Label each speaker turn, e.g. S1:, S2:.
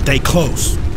S1: Stay close.